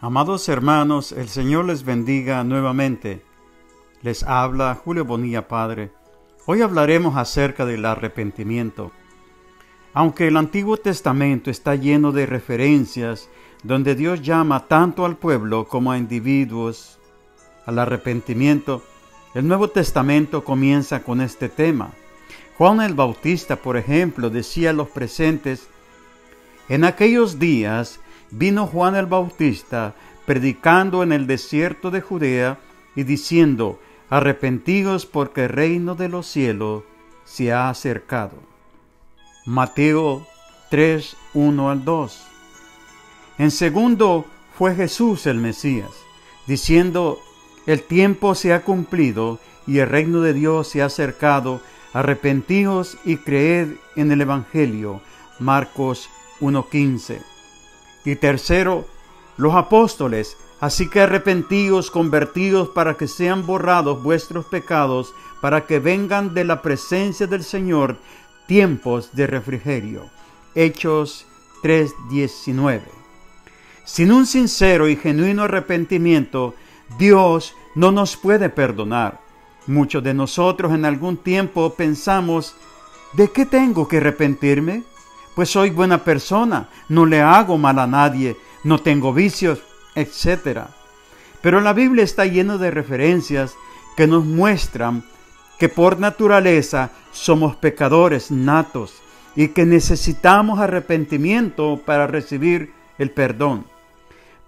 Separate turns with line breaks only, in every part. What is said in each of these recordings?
Amados hermanos, el Señor les bendiga nuevamente. Les habla Julio Bonilla Padre. Hoy hablaremos acerca del arrepentimiento. Aunque el Antiguo Testamento está lleno de referencias donde Dios llama tanto al pueblo como a individuos al arrepentimiento, el Nuevo Testamento comienza con este tema. Juan el Bautista, por ejemplo, decía a los presentes, en aquellos días vino Juan el Bautista predicando en el desierto de Judea y diciendo, arrepentíos porque el reino de los cielos se ha acercado. Mateo 3, 1 al 2. En segundo fue Jesús el Mesías, diciendo, el tiempo se ha cumplido y el reino de Dios se ha acercado, arrepentíos y creed en el Evangelio. Marcos 1.15. Y tercero, los apóstoles, así que arrepentíos, convertidos para que sean borrados vuestros pecados, para que vengan de la presencia del Señor tiempos de refrigerio. Hechos 3:19. Sin un sincero y genuino arrepentimiento, Dios no nos puede perdonar. Muchos de nosotros en algún tiempo pensamos, ¿de qué tengo que arrepentirme? Pues soy buena persona, no le hago mal a nadie, no tengo vicios, etc. Pero la Biblia está llena de referencias que nos muestran que por naturaleza somos pecadores natos y que necesitamos arrepentimiento para recibir el perdón.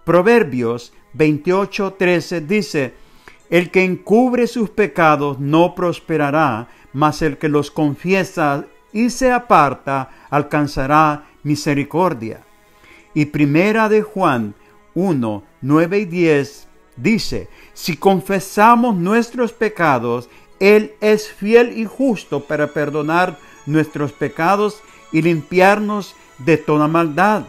Proverbios 28:13 dice, El que encubre sus pecados no prosperará, mas el que los confiesa y se aparta, alcanzará misericordia. Y primera de Juan 1, 9 y 10 dice, si confesamos nuestros pecados, Él es fiel y justo para perdonar nuestros pecados y limpiarnos de toda maldad.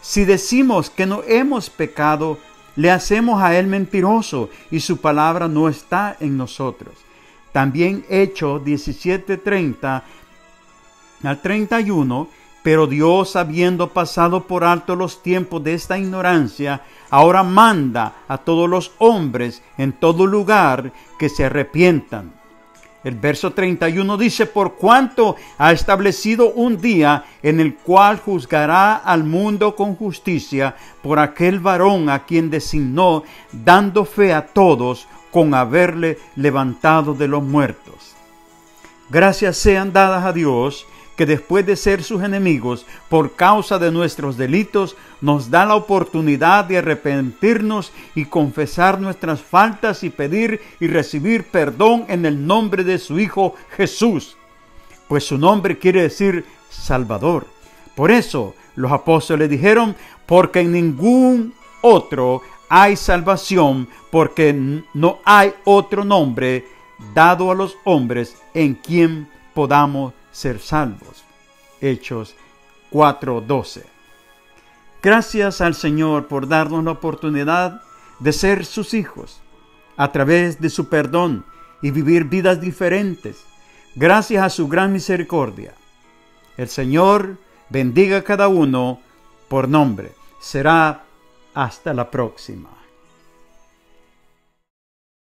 Si decimos que no hemos pecado, le hacemos a Él mentiroso y su palabra no está en nosotros. También Hecho 17:30 al 31, pero Dios, habiendo pasado por alto los tiempos de esta ignorancia, ahora manda a todos los hombres en todo lugar que se arrepientan. El verso 31 dice, por cuanto ha establecido un día en el cual juzgará al mundo con justicia por aquel varón a quien designó, dando fe a todos con haberle levantado de los muertos. Gracias sean dadas a Dios que después de ser sus enemigos por causa de nuestros delitos, nos da la oportunidad de arrepentirnos y confesar nuestras faltas y pedir y recibir perdón en el nombre de su Hijo Jesús, pues su nombre quiere decir Salvador. Por eso los apóstoles dijeron, porque en ningún otro hay salvación, porque no hay otro nombre dado a los hombres en quien podamos ser salvos. Hechos 4:12. Gracias al Señor por darnos la oportunidad de ser sus hijos a través de su perdón y vivir vidas diferentes, gracias a su gran misericordia. El Señor bendiga a cada uno por nombre. Será hasta la próxima.